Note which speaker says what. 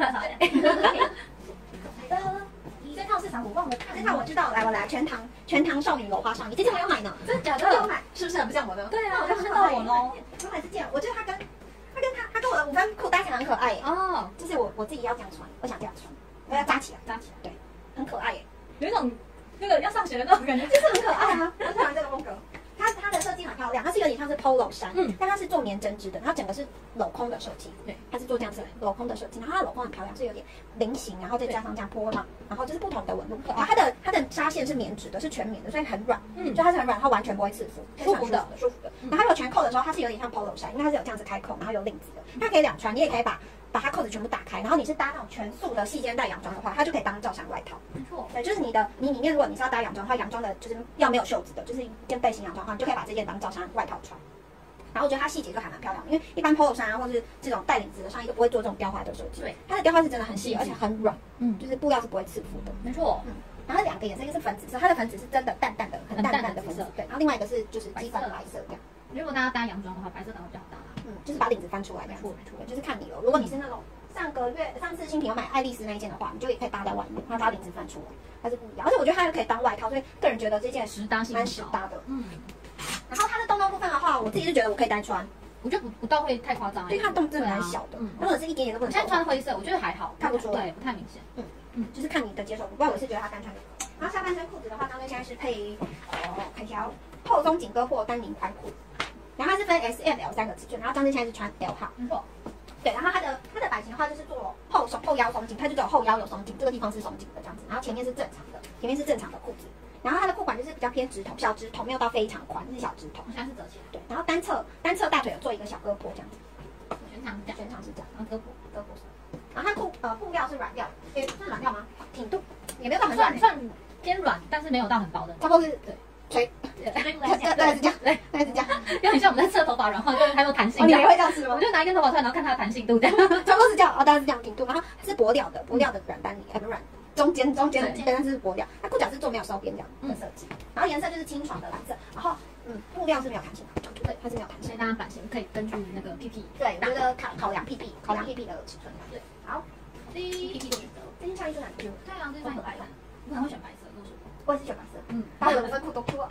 Speaker 1: 穿少一点。好的，这套是啥？我忘了。
Speaker 2: 这套我知道，来我来，全糖全糖少女楼花少女，这件我有买呢，
Speaker 1: 真的假的？
Speaker 2: 我有买。
Speaker 1: 是不是很不像我的？
Speaker 2: 对啊，
Speaker 1: 我就看到我喽。
Speaker 2: 我买这件，我觉得它跟它跟它它跟我的五分裤搭起来很可爱耶。
Speaker 1: 哦，
Speaker 2: 就是我我自己要这样穿，我想这样穿，我要扎起来，
Speaker 1: 扎起来，
Speaker 2: 对，很可爱耶，
Speaker 1: 有一种那个要上学的那种感觉，
Speaker 2: 就是很可爱啊，我喜欢这个风格。它是有点像是 polo 衫，
Speaker 1: 嗯
Speaker 2: 但它是做棉针织的，它整个是镂空的设计，
Speaker 1: 对，
Speaker 2: 它是做这样子镂空的设计，然后它的镂空很漂亮，是有点菱形，然后再加上这样波浪，然后就是不同的纹路，然后它的它的纱线是棉质的，是全棉的，所以很软，
Speaker 1: 嗯
Speaker 2: 就它是很软，它完全不会刺肤，
Speaker 1: 舒服的
Speaker 2: 舒服的。然后它如果全扣的时候，它是有点像 polo 衫，因为它是有这样子开扣，然后有领子的，它可以两穿，你也可以把把它扣子全部打开，然后你是搭那种全素的细肩带洋装的话，它就可以当罩衫外套。
Speaker 1: 没错。
Speaker 2: 对，就是你的你里面，如果你是要搭洋装的话，洋装的就是要没有袖子的，就是一件背心洋装的话，你就可以把这件当罩衫外套穿。然后我觉得它细节就还蛮漂亮的，因为一般 polo 衫啊，或是这种带领子的上衣都不会做这种雕花的设计。
Speaker 1: 对，
Speaker 2: 它的雕花是真的很细，而且很软，
Speaker 1: 嗯，
Speaker 2: 就是布料是不会刺肤的。
Speaker 1: 没错。
Speaker 2: 嗯然后两个颜色，一个是粉紫色，它的粉紫是真的淡淡的、很淡淡的粉
Speaker 1: 色，
Speaker 2: 对。然后另外一个是就是基本白色这样，
Speaker 1: 如果大家搭洋装的话，白色当然比较好搭啦。
Speaker 2: 嗯，就是把领子翻出来这样子。
Speaker 1: 没错没错，
Speaker 2: 就是看你了。如果你是那种上个月上次新品有买爱丽丝那一件的话，你就也可以搭在外面，它把领子翻出来，它是不一样。而且我觉得它又可以当外套，所以个人觉得这件
Speaker 1: 实搭性
Speaker 2: 蛮实搭的。
Speaker 1: 嗯，
Speaker 2: 然后它的洞洞部分的话，我自己是觉得我可以单穿，
Speaker 1: 我觉得不不到会太夸张欸，
Speaker 2: 因为它的洞真的蛮小的
Speaker 1: 对啊，嗯，
Speaker 2: 如果是一点点都不能
Speaker 1: 现在
Speaker 2: 穿
Speaker 1: 穿灰色，我觉得还好，
Speaker 2: 看不出来
Speaker 1: 对，不太明显。
Speaker 2: 嗯嗯就是看你的接受度。不然我是觉得它单穿就可以。然后下半身裤子的话，张真现在是配呃一条厚松紧跟或丹宁宽裤，分 S、M、L 三个尺寸，然后张真现在是穿 L 号。
Speaker 1: 没错，
Speaker 2: 对，然后它的它的版型的话就是做后松后腰松紧，它就只有后腰有松紧，这个地方是松紧的这样子，然后前面是正常的，前面是正常的裤子。然后它的裤管就是比较偏直筒，小直筒，没有到非常宽，是小直筒
Speaker 1: 我。现在是折起来，
Speaker 2: 对，然后单侧单侧大腿有做一个小割破这样子，
Speaker 1: 全场这样，
Speaker 2: 全长是这样，
Speaker 1: 然后胳膊
Speaker 2: 割破。然后它裤呃布料是软料，诶，是软料吗？挺度也没有到很软
Speaker 1: 算，算偏软，但是没有到很薄的。
Speaker 2: 差不多是
Speaker 1: 对
Speaker 2: 垂，
Speaker 1: 对，
Speaker 2: 大概是这样，
Speaker 1: 对，
Speaker 2: 大概是这样。
Speaker 1: 有点像我们在测头还有弹性
Speaker 2: 哦，你还
Speaker 1: 这样。
Speaker 2: 会这样子吗
Speaker 1: 我？就拿一根头发出来，然后看它的弹性度这样。
Speaker 2: 差不多是这样，哦，大概是这样挺度，然后是薄料的，薄料的软丹尼，呃，不是软，中间 中间
Speaker 1: 对
Speaker 2: 但是是薄料，它裤脚是做没有收边这样的设计，然后颜色就是清爽的蓝色，然后嗯，布料是没有弹性的，对，它是没有弹性的。
Speaker 1: 所以大家版型可以根据那个屁屁。
Speaker 2: 对，我觉得考考量屁屁考量屁屁的尺寸。
Speaker 1: 对，
Speaker 2: 好，
Speaker 1: 第一 PP 的选择。
Speaker 2: 这件上衣真的很 Q，
Speaker 1: 对啊，这件很可爱的。我可能会选白色。
Speaker 2: 我也是选白色，
Speaker 1: 嗯，
Speaker 2: 把我的五分裤都
Speaker 1: 以。